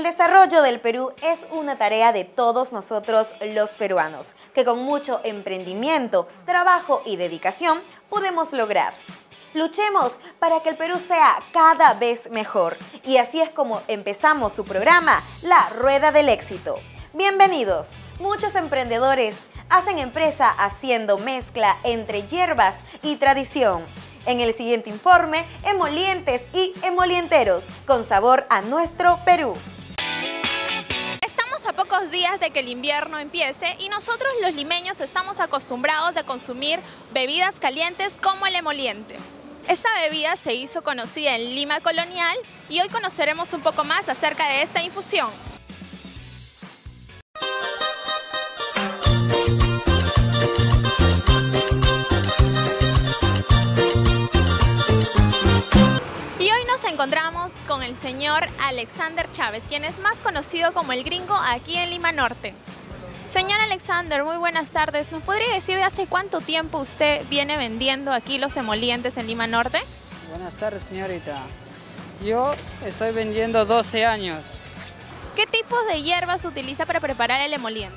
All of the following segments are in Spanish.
El desarrollo del Perú es una tarea de todos nosotros los peruanos, que con mucho emprendimiento, trabajo y dedicación podemos lograr. Luchemos para que el Perú sea cada vez mejor. Y así es como empezamos su programa, La Rueda del Éxito. Bienvenidos. Muchos emprendedores hacen empresa haciendo mezcla entre hierbas y tradición. En el siguiente informe, emolientes y emolienteros con sabor a nuestro Perú a pocos días de que el invierno empiece y nosotros los limeños estamos acostumbrados a consumir bebidas calientes como el emoliente. Esta bebida se hizo conocida en Lima Colonial y hoy conoceremos un poco más acerca de esta infusión. Encontramos con el señor Alexander Chávez, quien es más conocido como el gringo aquí en Lima Norte. Señor Alexander, muy buenas tardes. ¿Nos podría decir de hace cuánto tiempo usted viene vendiendo aquí los emolientes en Lima Norte? Buenas tardes, señorita. Yo estoy vendiendo 12 años. ¿Qué tipo de hierbas utiliza para preparar el emoliente?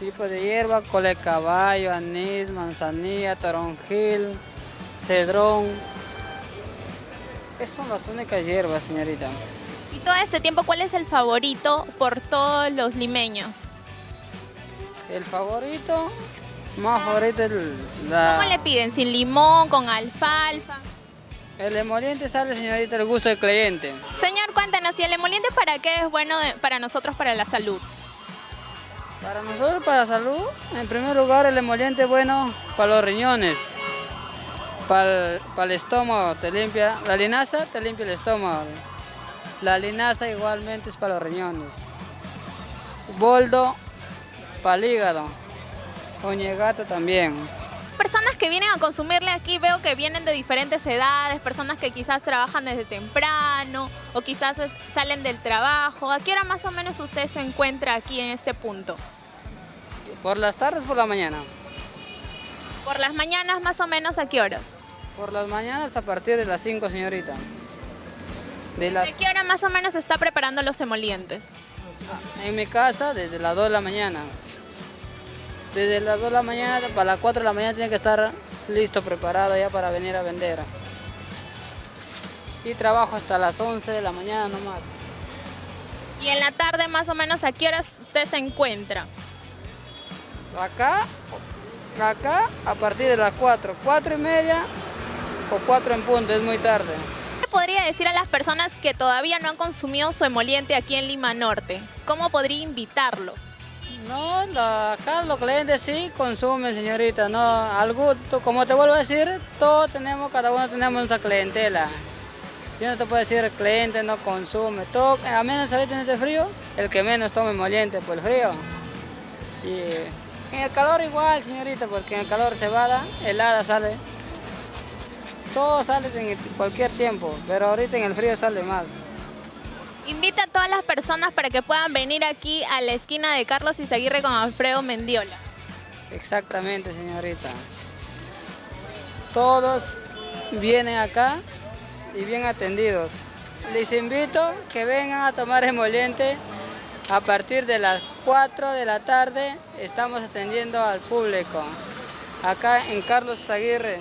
Tipo de hierba, cole de caballo, anís, manzanilla, toronjil, cedrón, esas son las únicas hierbas, señorita. ¿Y todo este tiempo cuál es el favorito por todos los limeños? El favorito, más favorito es la... ¿Cómo le piden? ¿Sin limón, con alfalfa? El emoliente sale, señorita, el gusto del cliente. Señor, cuéntanos, ¿y el emoliente para qué es bueno para nosotros, para la salud? Para nosotros, para la salud, en primer lugar, el emoliente es bueno para los riñones para el, estómago te limpia, la linaza te limpia el estómago. La linaza igualmente es para los riñones. Boldo para el hígado. Oñegato también. Personas que vienen a consumirle aquí veo que vienen de diferentes edades, personas que quizás trabajan desde temprano o quizás salen del trabajo. ¿A qué hora más o menos usted se encuentra aquí en este punto? Por las tardes, por la mañana. Por las mañanas más o menos a qué horas? Por las mañanas a partir de las 5, señorita. De, las... qué hora más o menos está preparando los emolientes? En mi casa desde las 2 de la mañana. Desde las 2 de la mañana para las 4 de la mañana tiene que estar listo, preparado ya para venir a vender. Y trabajo hasta las 11 de la mañana nomás. ¿Y en la tarde más o menos a qué horas usted se encuentra? Acá, acá a partir de las 4, 4 y media o 4 en punto, es muy tarde. ¿Qué podría decir a las personas que todavía no han consumido su emoliente aquí en Lima Norte? ¿Cómo podría invitarlos? No, acá los clientes sí consumen, señorita, no, al gusto, como te vuelvo a decir, todos tenemos, cada uno tenemos nuestra clientela. Yo no te puedo decir, el cliente no consume, todo, a menos ahorita en este frío, el que menos tome emoliente por el frío. Y en el calor igual, señorita, porque en el calor se va, helada sale todo sale en cualquier tiempo, pero ahorita en el frío sale más. Invita a todas las personas para que puedan venir aquí a la esquina de Carlos y seguir con Alfredo Mendiola. Exactamente, señorita. Todos vienen acá y bien atendidos. Les invito que vengan a tomar emoliente a partir de las 4 de la tarde. Estamos atendiendo al público acá en Carlos Aguirre.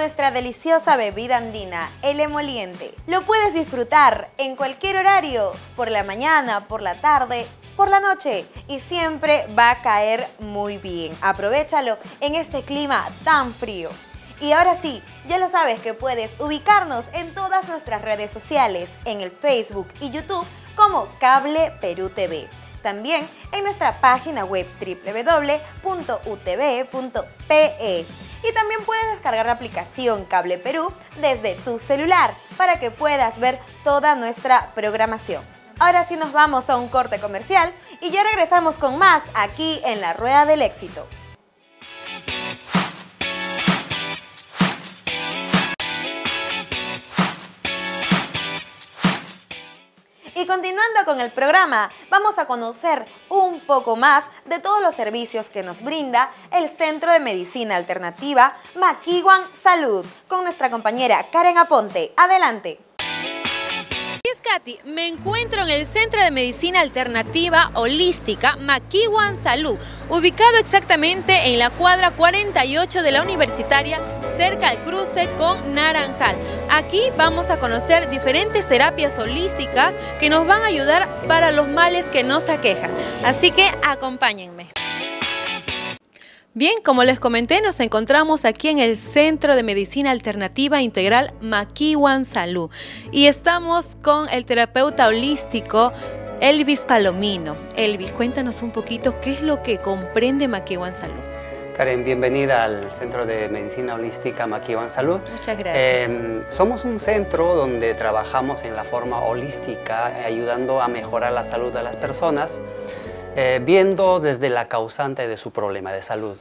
Nuestra deliciosa bebida andina, el emoliente. Lo puedes disfrutar en cualquier horario, por la mañana, por la tarde, por la noche y siempre va a caer muy bien. Aprovechalo en este clima tan frío. Y ahora sí, ya lo sabes que puedes ubicarnos en todas nuestras redes sociales, en el Facebook y YouTube como Cable Perú TV. También en nuestra página web www.utv.pe. Y también puedes descargar la aplicación Cable Perú desde tu celular para que puedas ver toda nuestra programación. Ahora sí nos vamos a un corte comercial y ya regresamos con más aquí en la Rueda del Éxito. Continuando con el programa, vamos a conocer un poco más de todos los servicios que nos brinda el Centro de Medicina Alternativa Maquiwan Salud con nuestra compañera Karen Aponte. Adelante. Me encuentro en el Centro de Medicina Alternativa Holística Maquiwan Salud, ubicado exactamente en la cuadra 48 de la Universitaria, cerca al cruce con Naranjal. Aquí vamos a conocer diferentes terapias holísticas que nos van a ayudar para los males que nos aquejan. Así que acompáñenme. Bien, como les comenté, nos encontramos aquí en el Centro de Medicina Alternativa Integral Maquiwan Salud y estamos con el terapeuta holístico Elvis Palomino. Elvis, cuéntanos un poquito qué es lo que comprende Maquiwan Salud. Karen, bienvenida al Centro de Medicina Holística Maquiwan Salud. Muchas gracias. Eh, somos un centro donde trabajamos en la forma holística, ayudando a mejorar la salud de las personas. Eh, viendo desde la causante de su problema de salud.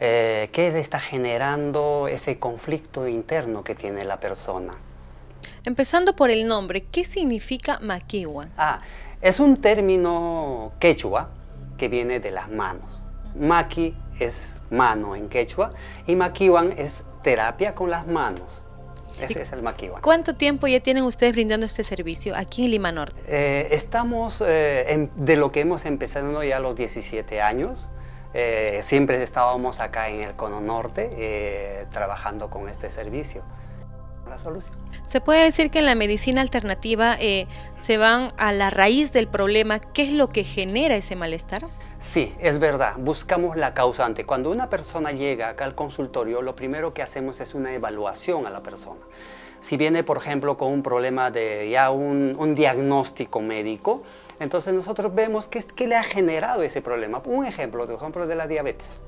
Eh, ¿Qué le está generando ese conflicto interno que tiene la persona? Empezando por el nombre, ¿qué significa Maquiwan? Ah, es un término quechua que viene de las manos. Maki es mano en quechua y Maquiwan es terapia con las manos. Ese es el Maquiwan. ¿Cuánto tiempo ya tienen ustedes brindando este servicio aquí en Lima Norte? Eh, estamos eh, en, de lo que hemos empezado ya a los 17 años. Eh, siempre estábamos acá en el Cono Norte trabajando con este servicio. La solución. Se puede decir que en la medicina alternativa eh, se van a la raíz del problema. ¿Qué es lo que genera ese malestar? Sí, es verdad. Buscamos la causante. Cuando una persona llega acá al consultorio, lo primero que hacemos es una evaluación a la persona. Si viene, por ejemplo, con un problema de ya un, un diagnóstico médico, entonces nosotros vemos qué, qué le ha generado ese problema. Un ejemplo, por ejemplo, de la diabetes.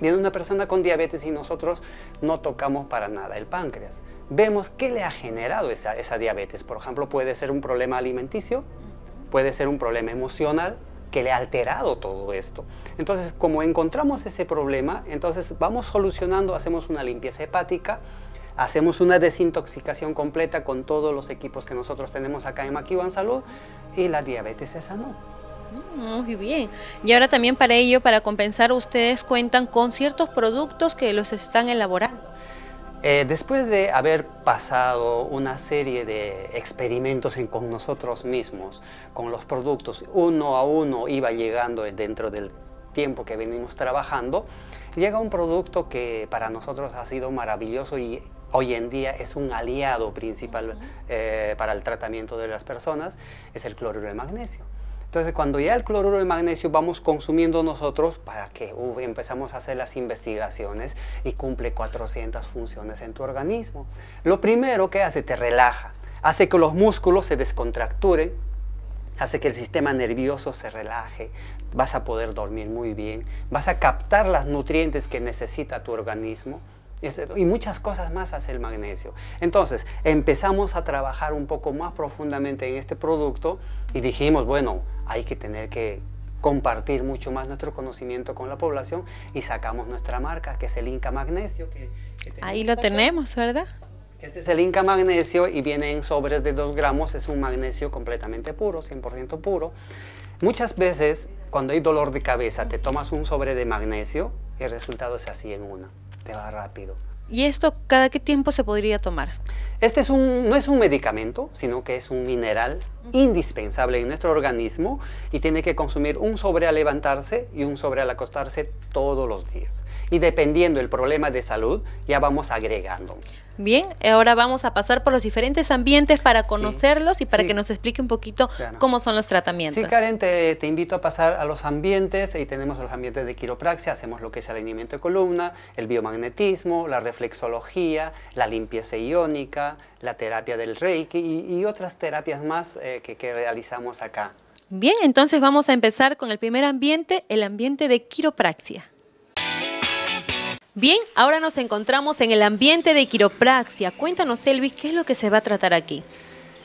Viene una persona con diabetes y nosotros no tocamos para nada el páncreas. Vemos qué le ha generado esa, esa diabetes. Por ejemplo, puede ser un problema alimenticio, puede ser un problema emocional, que le ha alterado todo esto. Entonces, como encontramos ese problema, entonces vamos solucionando, hacemos una limpieza hepática, hacemos una desintoxicación completa con todos los equipos que nosotros tenemos acá en Maquiwan Salud y la diabetes se sanó. Mm, muy bien. Y ahora también para ello, para compensar, ustedes cuentan con ciertos productos que los están elaborando. Eh, después de haber pasado una serie de experimentos en, con nosotros mismos, con los productos, uno a uno iba llegando dentro del tiempo que venimos trabajando, llega un producto que para nosotros ha sido maravilloso y hoy en día es un aliado principal eh, para el tratamiento de las personas, es el cloruro de magnesio. Entonces, cuando ya el cloruro de magnesio vamos consumiendo nosotros, para que empezamos a hacer las investigaciones y cumple 400 funciones en tu organismo. Lo primero que hace, te relaja, hace que los músculos se descontracturen, hace que el sistema nervioso se relaje, vas a poder dormir muy bien, vas a captar las nutrientes que necesita tu organismo, y muchas cosas más hace el magnesio. Entonces empezamos a trabajar un poco más profundamente en este producto y dijimos, bueno, hay que tener que compartir mucho más nuestro conocimiento con la población y sacamos nuestra marca, que es el Inca Magnesio. Que, Ahí lo tenemos, ¿verdad? Este es el Inca Magnesio y viene en sobres de 2 gramos, es un magnesio completamente puro, 100% puro. Muchas veces, cuando hay dolor de cabeza, te tomas un sobre de magnesio y el resultado es así en una va rápido. ¿Y esto cada qué tiempo se podría tomar? Este es un, no es un medicamento, sino que es un mineral indispensable en nuestro organismo y tiene que consumir un sobre al levantarse y un sobre al acostarse todos los días. Y dependiendo del problema de salud, ya vamos agregando. Bien, ahora vamos a pasar por los diferentes ambientes para conocerlos y para que nos explique un poquito cómo son los tratamientos. Sí, Karen, te, invito a pasar a los ambientes y tenemos los ambientes de quiropraxia, hacemos lo que es el alineamiento de columna, el biomagnetismo, la reflexología, la limpieza iónica, la terapia del reiki y, otras terapias más eh, que, que realizamos acá. Bien, entonces vamos a empezar con el primer ambiente, el ambiente de quiropraxia. Bien, ahora nos encontramos en el ambiente de quiropraxia. Cuéntanos, Elvis, ¿qué es lo que se va a tratar aquí?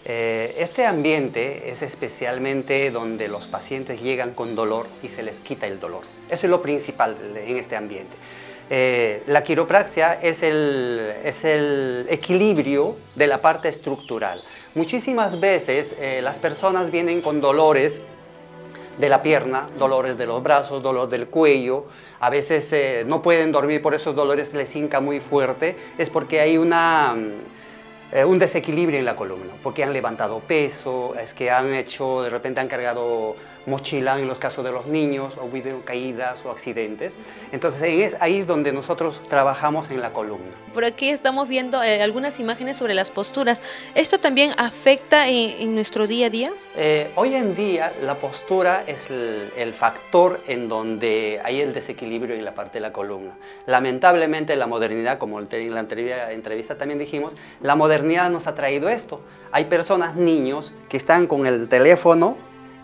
Eh, este ambiente es especialmente donde los pacientes llegan con dolor y se les quita el dolor. Eso es lo principal en este ambiente. Eh, la quiropraxia es el, es el, equilibrio de la parte estructural. Muchísimas veces eh, las personas vienen con dolores de la pierna, dolores de los brazos, dolor del cuello. A veces eh, no pueden dormir por esos dolores, les hinca muy fuerte. Es porque hay una, mm, un desequilibrio en la columna, porque han levantado peso, es que han hecho, de repente han cargado mochila en los casos de los niños, o habido caídas o accidentes. Entonces ahí es donde nosotros trabajamos en la columna. Por aquí estamos viendo eh, algunas imágenes sobre las posturas. ¿Esto también afecta en, nuestro día a día? Eh, hoy en día la postura es el, factor en donde hay el desequilibrio en la parte de la columna. Lamentablemente la modernidad, como en la entrevista también dijimos, la modernidad nos ha traído esto. Hay personas, niños, que están con el teléfono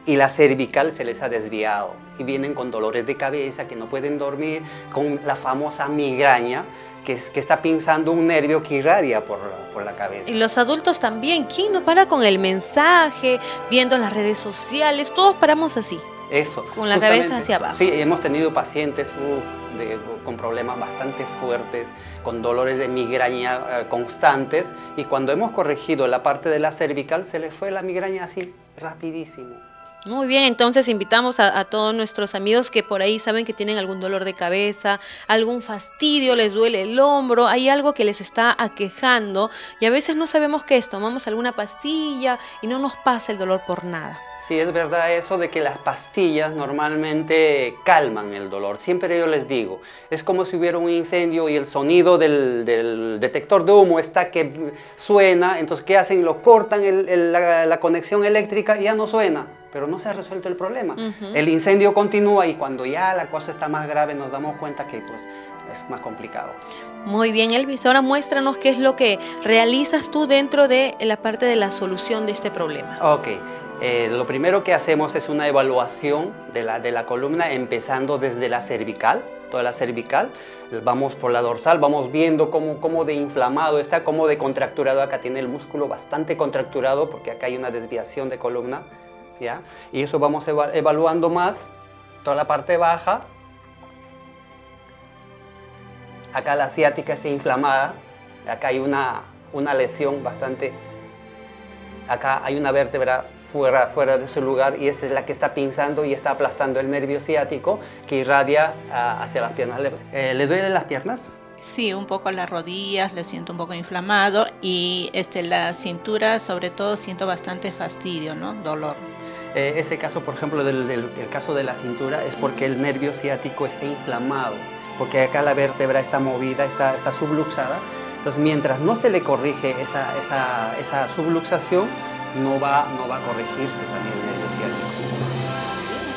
y la cervical se les ha desviado y vienen con dolores de cabeza, que no pueden dormir, con la famosa migraña, que, es, que está pinzando un nervio que irradia por, por, la cabeza. Y los adultos también, ¿quién no para con el mensaje, viendo las redes sociales? Todos paramos así. Eso. Con la cabeza hacia abajo. Sí, hemos tenido pacientes uh, con problemas bastante fuertes, con dolores de migraña uh, constantes, y cuando hemos corregido la parte de la cervical, se les fue la migraña así, rapidísimo. Muy bien, entonces invitamos a, todos nuestros amigos que por ahí saben que tienen algún dolor de cabeza, algún fastidio, les duele el hombro, hay algo que les está aquejando y a veces no sabemos qué es, tomamos alguna pastilla y no nos pasa el dolor por nada. Sí, es verdad eso de que las pastillas normalmente calman el dolor. Siempre yo les digo, es como si hubiera un incendio y el sonido del, detector de humo está que suena, entonces ¿qué hacen? Lo cortan la, la conexión eléctrica y ya no suena pero no se ha resuelto el problema. El incendio continúa y cuando ya la cosa está más grave nos damos cuenta que pues, es más complicado. Muy bien, Elvis. Ahora muéstranos qué es lo que realizas tú dentro de la parte de la solución de este problema. Ok. Eh, lo primero que hacemos es una evaluación de la, de la columna empezando desde la cervical, toda la cervical, vamos por la dorsal, vamos viendo cómo, cómo de inflamado está, cómo de contracturado, acá tiene el músculo bastante contracturado porque acá hay una desviación de columna, y eso vamos evaluando más, toda la parte baja. Acá la asiática está inflamada, acá hay una, una lesión bastante, acá hay una vértebra fuera, fuera de su lugar y esta es la que está pinzando y está aplastando el nervio ciático que irradia ah, hacia las piernas. ¿Le, eh, ¿Le duelen las piernas? Sí, un poco las rodillas, le siento un poco inflamado y este, la cintura sobre todo siento bastante fastidio, ¿no? Dolor. Eh, ese caso, por ejemplo, del, el caso de la cintura es porque el nervio ciático está inflamado, porque acá la vértebra está movida, está, está subluxada. Entonces, mientras no se le corrige esa, esa, esa subluxación, no va, no va a corregirse también el nervio ciático.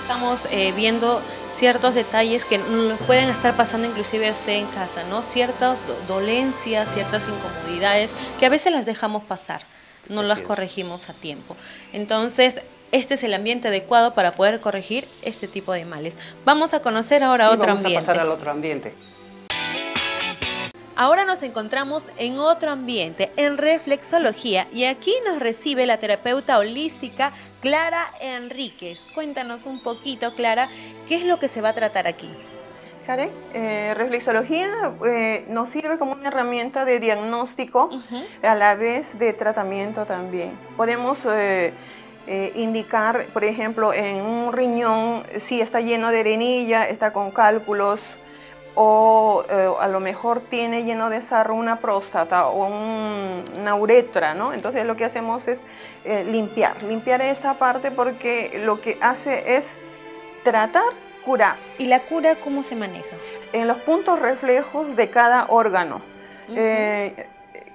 Estamos eh, viendo ciertos detalles que pueden estar pasando inclusive a usted en casa, ¿no? Ciertas dolencias, ciertas incomodidades que a veces las dejamos pasar, no las corregimos a tiempo. Entonces, este es el ambiente adecuado para poder corregir este tipo de males. Vamos a conocer ahora otro ambiente. Vamos a pasar al otro ambiente. Ahora nos encontramos en otro ambiente, en reflexología, y aquí nos recibe la terapeuta holística Clara Enríquez. Cuéntanos un poquito, Clara, ¿qué es lo que se va a tratar aquí? Karen, eh, reflexología eh, nos sirve como una herramienta de diagnóstico, a la vez de tratamiento también. Podemos eh, eh, indicar, por ejemplo, en un riñón si está lleno de arenilla, está con cálculos, o eh, a lo mejor tiene lleno de sarro una próstata o una uretra, ¿no? Entonces lo que hacemos es eh, limpiar, limpiar esa parte porque lo que hace es tratar, curar. ¿Y la cura cómo se maneja? En los puntos reflejos de cada órgano.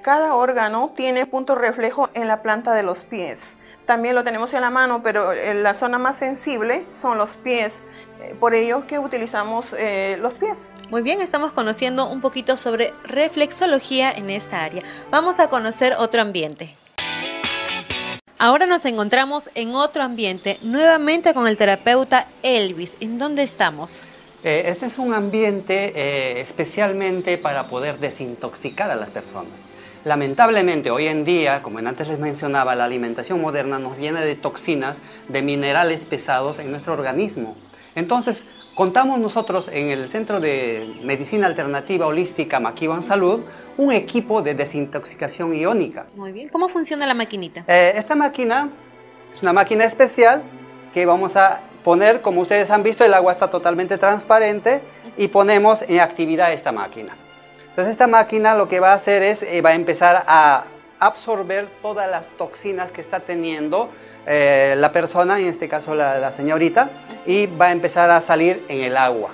Cada órgano tiene puntos reflejos en la planta de los pies. También lo tenemos en la mano, pero la zona más sensible son los pies. Eh, por ello que utilizamos eh, los pies. Muy bien, estamos conociendo un poquito sobre reflexología en esta área. Vamos a conocer otro ambiente. Ahora nos encontramos en otro ambiente, nuevamente con el terapeuta Elvis. ¿En dónde estamos? Eh, este es un ambiente especialmente para poder desintoxicar a las personas. Lamentablemente hoy en día, como antes les mencionaba, la alimentación moderna nos llena de toxinas, de minerales pesados en nuestro organismo. Entonces, contamos nosotros en el Centro de Medicina Alternativa Holística Maquivan Salud un equipo de desintoxicación iónica. Muy bien. ¿Cómo funciona la maquinita? Eh, esta máquina es una máquina especial que vamos a poner, como ustedes han visto, el agua está totalmente transparente y ponemos en actividad esta máquina. Entonces esta máquina lo que va a hacer es, eh, va a empezar a absorber todas las toxinas que está teniendo eh, la persona, en este caso la, señorita, y va a empezar a salir en el agua.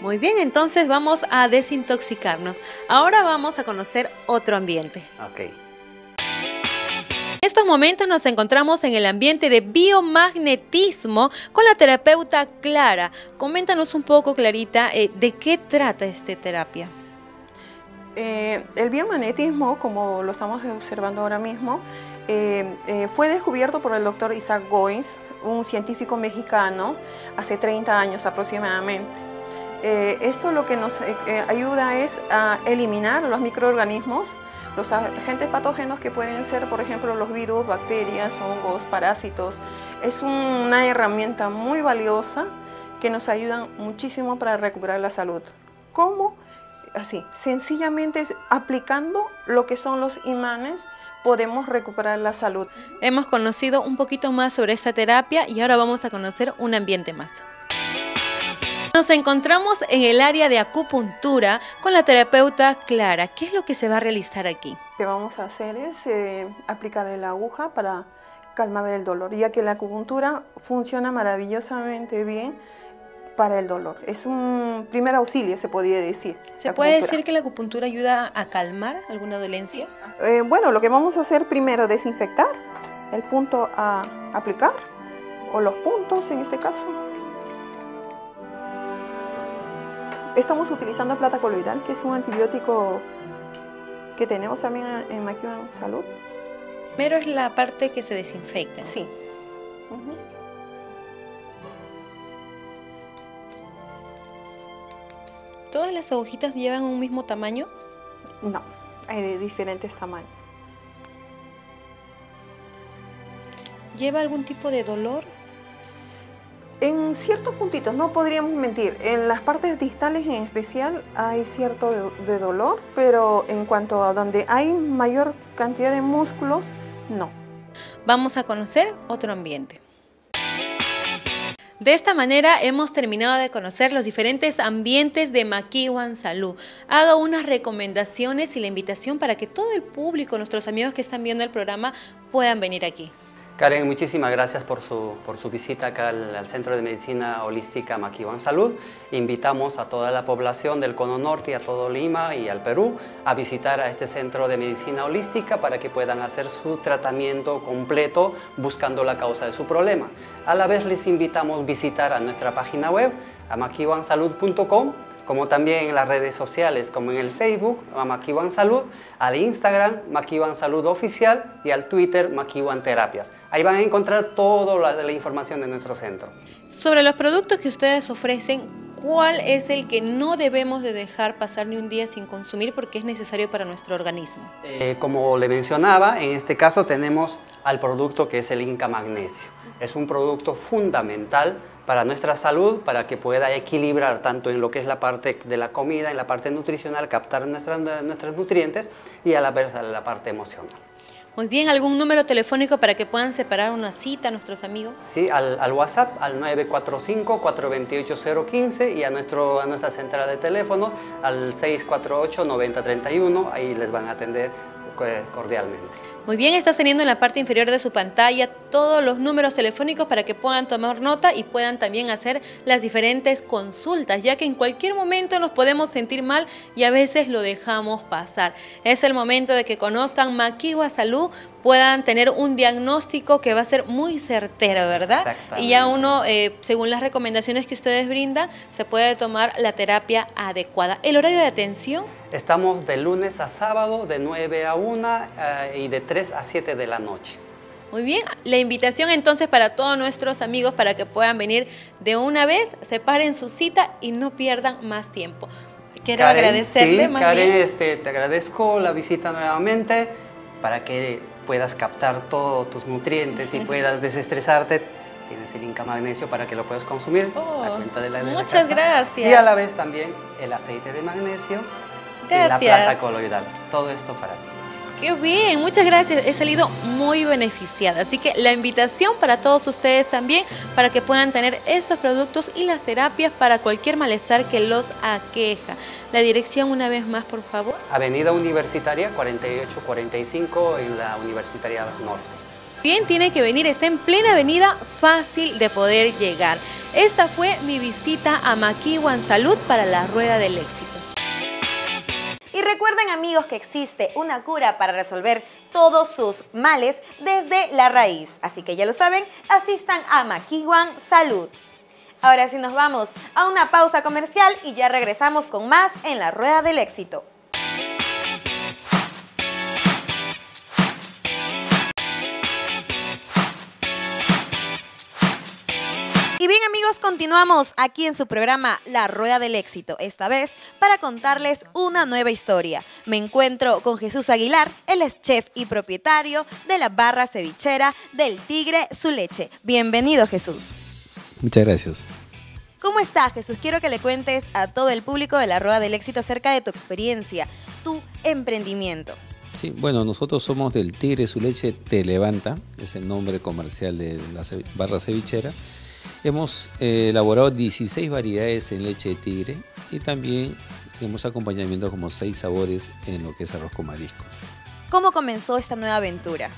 Muy bien, entonces vamos a desintoxicarnos. Ahora vamos a conocer otro ambiente. Ok. En estos momentos nos encontramos en el ambiente de biomagnetismo con la terapeuta Clara. Coméntanos un poco, Clarita, eh, de qué trata esta terapia. Eh, el biomagnetismo, como lo estamos observando ahora mismo, eh, eh, fue descubierto por el doctor Isaac Goins, un científico mexicano, hace 30 años aproximadamente. esto lo que nos ayuda es a eliminar los microorganismos, los agentes patógenos que pueden ser, por ejemplo, los virus, bacterias, hongos, parásitos. Es una herramienta muy valiosa que nos ayuda muchísimo para recuperar la salud. ¿Cómo? Así, sencillamente aplicando lo que son los imanes podemos recuperar la salud. Hemos conocido un poquito más sobre esta terapia y ahora vamos a conocer un ambiente más. Nos encontramos en el área de acupuntura con la terapeuta Clara. ¿Qué es lo que se va a realizar aquí? Lo que vamos a hacer es eh, aplicar la aguja para calmar el dolor, ya que la acupuntura funciona maravillosamente bien para el dolor. Es un primer auxilio, se podría decir. ¿Se puede decir que la acupuntura ayuda a calmar alguna dolencia? Eh, bueno, lo que vamos a hacer primero es desinfectar el punto a aplicar, o los puntos en este caso. Estamos utilizando plata coloidal, que es un antibiótico que tenemos también en Maquion Salud. Pero es la parte que se desinfecta. Sí. ¿Todas las agujitas llevan un mismo tamaño? No, hay de diferentes tamaños. ¿Lleva algún tipo de dolor? En ciertos puntitos, no podríamos mentir. En las partes distales en especial hay cierto de, de dolor, pero en cuanto a donde hay mayor cantidad de músculos, no. Vamos a conocer otro ambiente. De esta manera hemos terminado de conocer los diferentes ambientes de Maquiwan Salud. Hago unas recomendaciones y la invitación para que todo el público, nuestros amigos que están viendo el programa, puedan venir aquí. Karen, muchísimas gracias por su, por su visita acá al, Centro de Medicina Holística Maquiwan Salud. Invitamos a toda la población del Cono Norte y a todo Lima y al Perú a visitar a este Centro de Medicina Holística para que puedan hacer su tratamiento completo buscando la causa de su problema. A la vez les invitamos a visitar a nuestra página web, a como también en las redes sociales, como en el Facebook, a Maquiwan Salud, al Instagram, Maquiwan Salud Oficial y al Twitter, Maquiwan Terapias. Ahí van a encontrar toda la, información de nuestro centro. Sobre los productos que ustedes ofrecen, ¿cuál es el que no debemos de dejar pasar ni un día sin consumir porque es necesario para nuestro organismo? Eh, como le mencionaba, en este caso tenemos al producto que es el Inca Magnesio. Es un producto fundamental para nuestra salud, para que pueda equilibrar tanto en lo que es la parte de la comida, en la parte nutricional, captar nuestras, nuestros nutrientes y a la vez la parte emocional. Muy bien, ¿algún número telefónico para que puedan separar una cita a nuestros amigos? Sí, al, al WhatsApp al 945-428-015 y a, nuestro, a nuestra central de teléfono al 648-9031, ahí les van a atender eh, cordialmente. Muy bien, estás teniendo en la parte inferior de su pantalla todos los números telefónicos para que puedan tomar nota y puedan también hacer las diferentes consultas, ya que en cualquier momento nos podemos sentir mal y a veces lo dejamos pasar. Es el momento de que conozcan Maquiwa Salud, puedan tener un diagnóstico que va a ser muy certero, ¿verdad? Y ya uno, eh, según las recomendaciones que ustedes brindan, se puede tomar la terapia adecuada. ¿El horario de atención? Estamos de lunes a sábado de 9 a 1 eh, y de 3 a 7 de la noche. Muy bien, la invitación entonces para todos nuestros amigos para que puedan venir de una vez, separen su cita y no pierdan más tiempo. Quiero agradecerle. Sí, Karen, este, te agradezco la visita nuevamente para que puedas captar todos tus nutrientes y puedas desestresarte. Tienes el Inca Magnesio para que lo puedas consumir oh, a cuenta de la de Muchas gracias. Y a la vez también el aceite de magnesio gracias. y la plata coloidal. Todo esto para ti. Qué bien, muchas gracias. He salido muy beneficiada. Así que la invitación para todos ustedes también para que puedan tener estos productos y las terapias para cualquier malestar que los aqueja. La dirección una vez más, por favor. Avenida Universitaria 4845 en la Universitaria Norte. Bien, tiene que venir, está en plena avenida, fácil de poder llegar. Esta fue mi visita a Maquiwan Salud para la Rueda del Éxito. Recuerden amigos que existe una cura para resolver todos sus males desde la raíz. Así que ya lo saben, asistan a Maquiwan Salud. Ahora sí nos vamos a una pausa comercial y ya regresamos con más en la Rueda del Éxito. Bien amigos, continuamos aquí en su programa La Rueda del Éxito, esta vez para contarles una nueva historia. Me encuentro con Jesús Aguilar, él es chef y propietario de la barra cevichera del Tigre Su Leche. Bienvenido Jesús. Muchas gracias. ¿Cómo está Jesús? Quiero que le cuentes a todo el público de La Rueda del Éxito acerca de tu experiencia, tu emprendimiento. Sí, bueno, nosotros somos del Tigre Su Leche Te Levanta, es el nombre comercial de la barra cevichera. Hemos eh, elaborado 16 variedades en leche de tigre y también tenemos acompañamiento como 6 sabores en lo que es arroz con mariscos. ¿Cómo comenzó esta nueva aventura?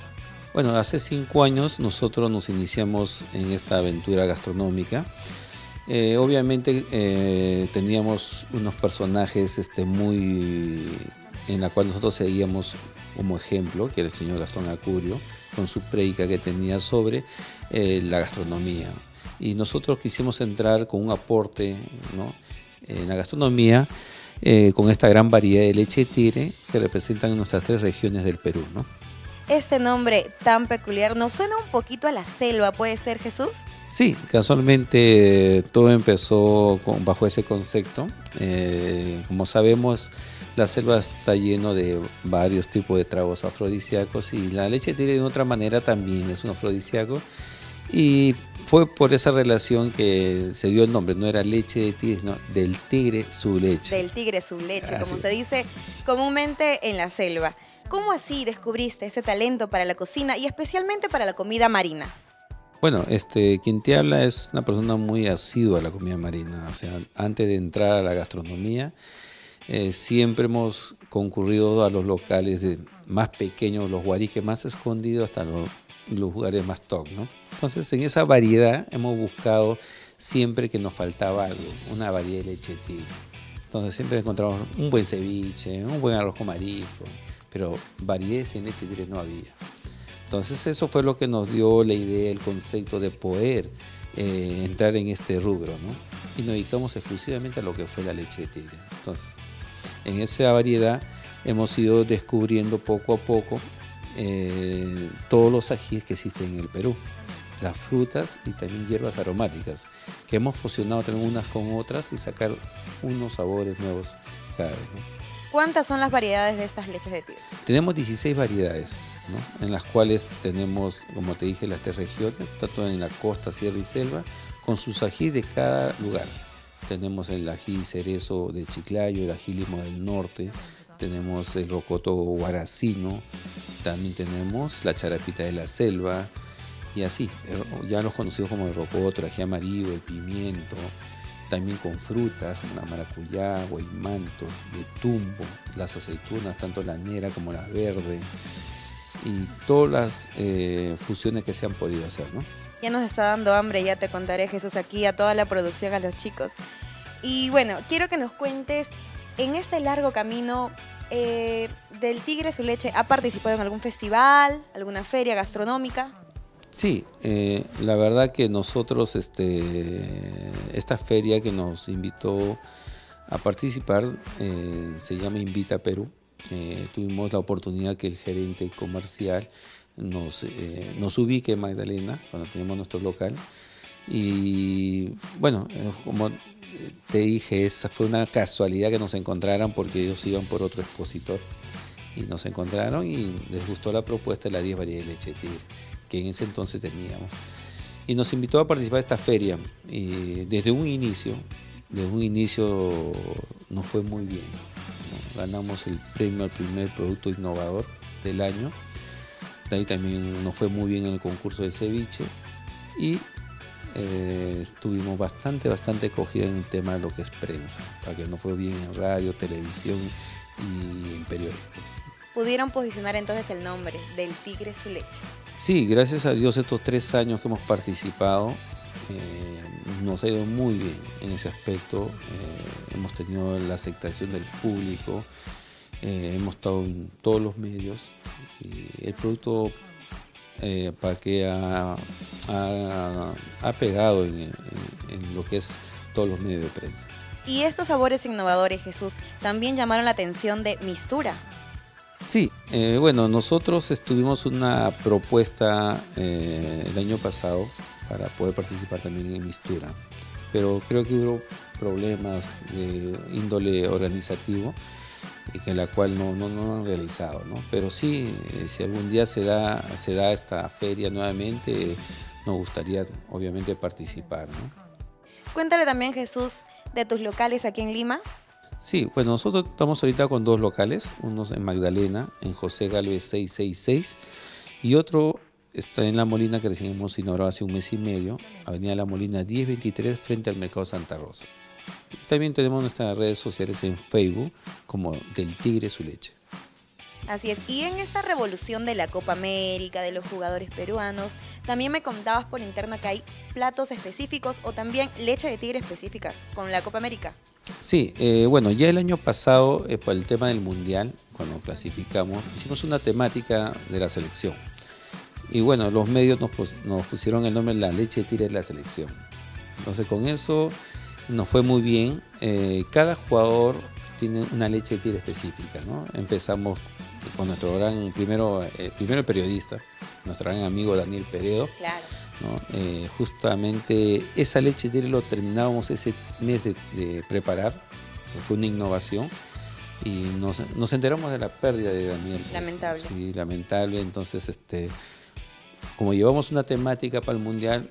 Bueno, hace 5 años nosotros nos iniciamos en esta aventura gastronómica. Eh, obviamente eh, teníamos unos personajes este, muy en la cual nosotros seguíamos como ejemplo, que era el señor Gastón Acurio, con su predica que tenía sobre la gastronomía y nosotros quisimos entrar con un aporte en la gastronomía eh, con esta gran variedad de leche de tigre que representan nuestras tres regiones del Perú. ¿no? Este nombre tan peculiar nos suena un poquito a la selva, ¿puede ser Jesús? Sí, casualmente todo empezó bajo ese concepto. Eh, como sabemos, la selva está lleno de varios tipos de tragos afrodisíacos y la leche de tigre de otra manera también es un afrodisíaco. Y fue por esa relación que se dio el nombre, no era leche de tigre, sino del tigre su leche. Del tigre su leche, como se dice comúnmente en la selva. ¿Cómo así descubriste ese talento para la cocina y especialmente para la comida marina? Bueno, este, quien te habla es una persona muy asidua a la comida marina. O sea, antes de entrar a la gastronomía, eh, siempre hemos concurrido a los locales más pequeños, los guariques más escondidos, hasta los los lugares más top, ¿no? Entonces, en esa variedad hemos buscado siempre que nos faltaba algo, una variedad de leche tigre. Entonces, siempre encontramos un buen ceviche, un buen arroz con marisco, pero variedades en leche tigre no había. Entonces, eso fue lo que nos dio la idea, el concepto de poder eh, entrar en este rubro, ¿no? Y nos dedicamos exclusivamente a lo que fue la leche de tigre. Entonces, en esa variedad hemos ido descubriendo poco a poco eh, todos los ajíes que existen en el Perú, las frutas y también hierbas aromáticas, que hemos fusionado también unas con otras y sacar unos sabores nuevos cada vez. ¿Cuántas son las variedades de estas leches de tigre? Tenemos 16 variedades, en las cuales tenemos, como te dije, las tres regiones, tanto en la costa, sierra y selva, con sus ají de cada lugar. Tenemos el ají cerezo de Chiclayo, el ají limo del norte, tenemos el rocoto guaracino, también tenemos la charapita de la selva, y así, ya los conocidos como el rocoto, el ají amarillo, el pimiento, también con frutas como la maracuyá, guaymanto, tumbo, las aceitunas, tanto la negra como la verde, y todas las eh, fusiones que se han podido hacer, ¿no? Ya nos está dando hambre, ya te contaré Jesús aquí a toda la producción, a los chicos. Y bueno, quiero que nos cuentes, en este largo camino eh, del Tigre Su Leche, ¿ha participado en algún festival, alguna feria gastronómica? Sí, eh, la verdad que nosotros, este, esta feria que nos invitó a participar se llama Invita Perú eh, tuvimos la oportunidad que el gerente comercial nos, eh, nos ubique en Magdalena, cuando teníamos nuestro local. Y bueno, eh, como te dije, esa fue una casualidad que nos encontraran porque ellos iban por otro expositor. Y nos encontraron y les gustó la propuesta de la 10 variedades de leche tigre, que en ese entonces teníamos. Y nos invitó a participar de esta feria. Y desde un inicio, desde un inicio nos fue muy bien ganamos el premio al primer producto innovador del año. Ahí también nos fue muy bien en el concurso de ceviche y eh, estuvimos bastante, bastante cogida en el tema de lo que es prensa, para que nos fue bien en radio, televisión y en periódicos. ¿Pudieron posicionar entonces el nombre del Tigre Su Leche? Sí, gracias a Dios estos tres años que hemos participado eh, nos ha ido muy bien en ese aspecto. Eh, hemos tenido la aceptación del público, hemos estado en todos los medios y el producto para que ha, pegado en, lo que es todos los medios de prensa. Y estos sabores innovadores, Jesús, también llamaron la atención de Mistura. Sí, bueno, nosotros estuvimos una propuesta el año pasado para poder participar también en Mistura. Pero creo que hubo problemas de índole organizativo y que la cual no, no, no han realizado. ¿no? Pero sí, eh, si algún día se da, se da esta feria nuevamente, nos gustaría obviamente participar. ¿no? Cuéntale también, Jesús, de tus locales aquí en Lima. Sí, pues nosotros estamos ahorita con dos locales, uno en Magdalena, en José Galvez 666, y otro está en La Molina, que recién hemos inaugurado hace un mes y medio, Avenida La Molina 1023, frente al Mercado Santa Rosa. Y también tenemos nuestras redes sociales en Facebook como Del Tigre Su Leche. Así es, y en esta revolución de la Copa América, de los jugadores peruanos, también me contabas por interno que hay platos específicos o también leche de tigre específicas con la Copa América. Sí, eh, bueno, ya el año pasado, eh, por el tema del Mundial, cuando clasificamos, hicimos una temática de la selección. Y bueno, los medios nos, pusieron el nombre La leche tira de la selección. Entonces con eso nos fue muy bien. Eh, cada jugador tiene una leche tira específica. ¿no? Empezamos con nuestro gran, primero, eh, primero periodista, nuestro gran amigo Daniel Peredo. Claro. Eh, justamente esa leche tira lo terminábamos ese mes de, preparar. Fue una innovación y nos, nos, enteramos de la pérdida de Daniel. Lamentable. Sí, lamentable. Entonces, este, como llevamos una temática para el mundial,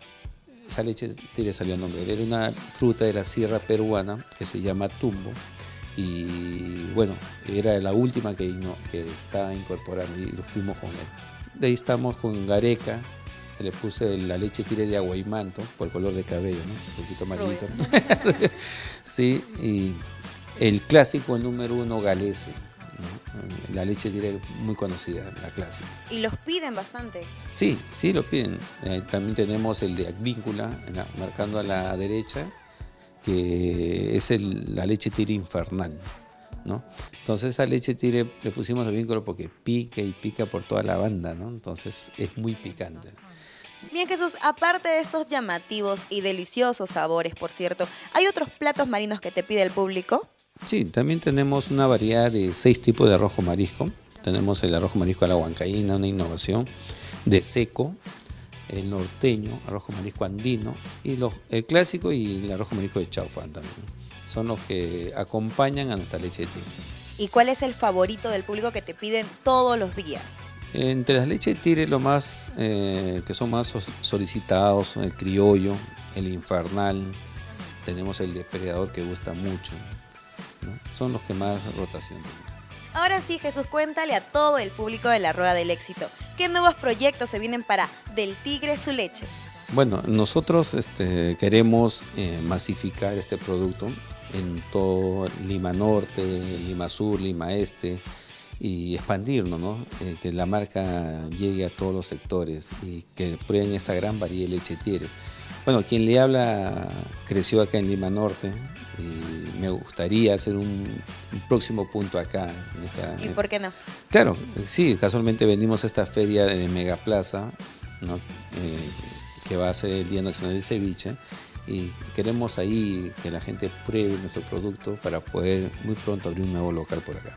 esa leche le salió nombre. Era una fruta de la sierra peruana que se llama tumbo. Y bueno, era la última que, que estaba incorporando y lo fuimos con él. De ahí estamos con Gareca, le puse la leche tire de agua y manto por el color de cabello, ¿no? Un poquito amarillito. sí, y el clásico número uno galese. La leche tire muy conocida, la clásica. ¿Y los piden bastante? Sí, sí, lo piden. Eh, también tenemos el de Advíncula, marcando a la derecha, que es la leche tire infernal. ¿no? Entonces esa leche tire le pusimos Advíncula porque pica y pica por toda la banda, ¿no? Entonces es muy picante. Bien Jesús, aparte de estos llamativos y deliciosos sabores, por cierto, ¿hay otros platos marinos que te pide el público? Sí, también tenemos una variedad de seis tipos de arroz marisco. Tenemos el arroz marisco a la huancaína, una innovación de seco, el norteño, arroz marisco andino, y los, el clásico y el arroz marisco de chaufán también. Son los que acompañan a nuestra leche de tigre. ¿Y cuál es el favorito del público que te piden todos los días? Entre las leches de tigre, lo más eh, que son más solicitados, el criollo, el infernal, tenemos el depredador que gusta mucho, son los que más rotación tienen. Ahora sí, Jesús, cuéntale a todo el público de la Rueda del Éxito, ¿qué nuevos proyectos se vienen para Del Tigre su leche? Bueno, nosotros este, queremos eh, masificar este producto en todo Lima Norte, Lima Sur, Lima Este y expandirnos, ¿no? Eh, que la marca llegue a todos los sectores y que prueben esta gran variedad de leche tiere. Bueno, quien le habla creció acá en Lima Norte y me gustaría hacer un, próximo punto acá. En esta, ¿Y por qué no? Claro, sí, casualmente venimos a esta feria de Megaplaza, ¿no? Eh, que va a ser el Día Nacional del Ceviche y queremos ahí que la gente pruebe nuestro producto para poder muy pronto abrir un nuevo local por acá.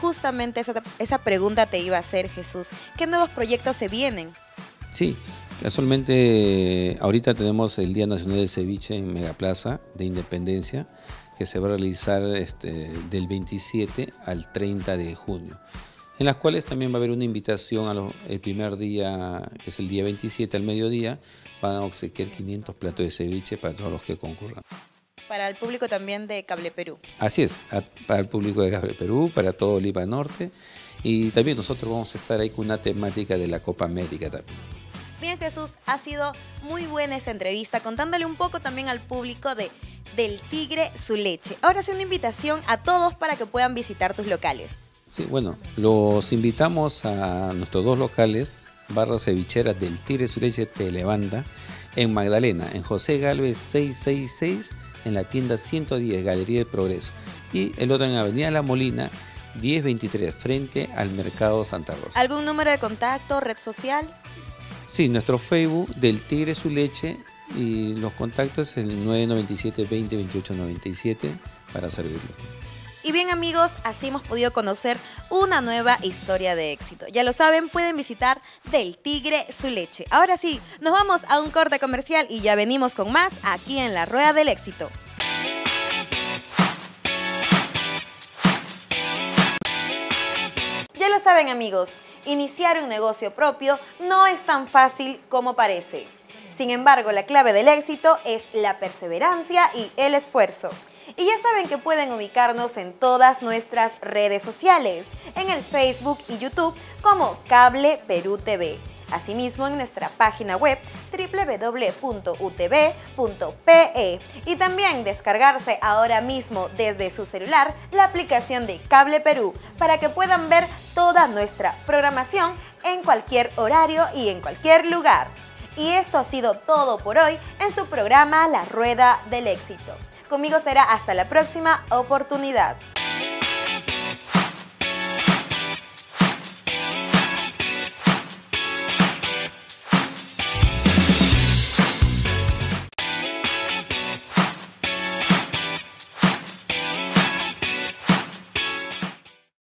Justamente esa, esa pregunta te iba a hacer Jesús. ¿Qué nuevos proyectos se vienen? Sí, casualmente ahorita tenemos el Día Nacional del Ceviche en Megaplaza de Independencia que se va a realizar este, del 27 al 30 de junio en las cuales también va a haber una invitación al el primer día, que es el día 27 al mediodía, van a obsequiar 500 platos de ceviche para todos los que concurran. Para el público también de Cable Perú. Así es, para el público de Cable Perú, para todo Lima Norte. Y también nosotros vamos a estar ahí con una temática de la Copa América también. Bien Jesús, ha sido muy buena esta entrevista, contándole un poco también al público de Del Tigre su leche. Ahora sí una invitación a todos para que puedan visitar tus locales. Sí, bueno, los invitamos a nuestros dos locales, Barra Cevichera del Tigre su leche Telebanda, en Magdalena, en José Galvez 666, en la tienda 110, Galería del Progreso. Y el otro en Avenida La Molina, 1023, frente al Mercado Santa Rosa. ¿Algún número de contacto, red social? Sí, nuestro Facebook del Tigre su leche y los contactos el 997 20 28 97 para servirlos. Y bien amigos, así hemos podido conocer una nueva historia de éxito. Ya lo saben, pueden visitar Del Tigre su leche. Ahora sí, nos vamos a un corte comercial y ya venimos con más aquí en la Rueda del Éxito. Amigos, iniciar un negocio propio no es tan fácil como parece. Sin embargo, la clave del éxito es la perseverancia y el esfuerzo. Y ya saben que pueden ubicarnos en todas nuestras redes sociales, en el Facebook y YouTube como Cable Perú TV. Asimismo en nuestra página web www.utv.pe y también descargarse ahora mismo desde su celular la aplicación de Cable Perú para que puedan ver toda nuestra programación en cualquier horario y en cualquier lugar. Y esto ha sido todo por hoy en su programa La Rueda del Éxito. Conmigo será hasta la próxima oportunidad.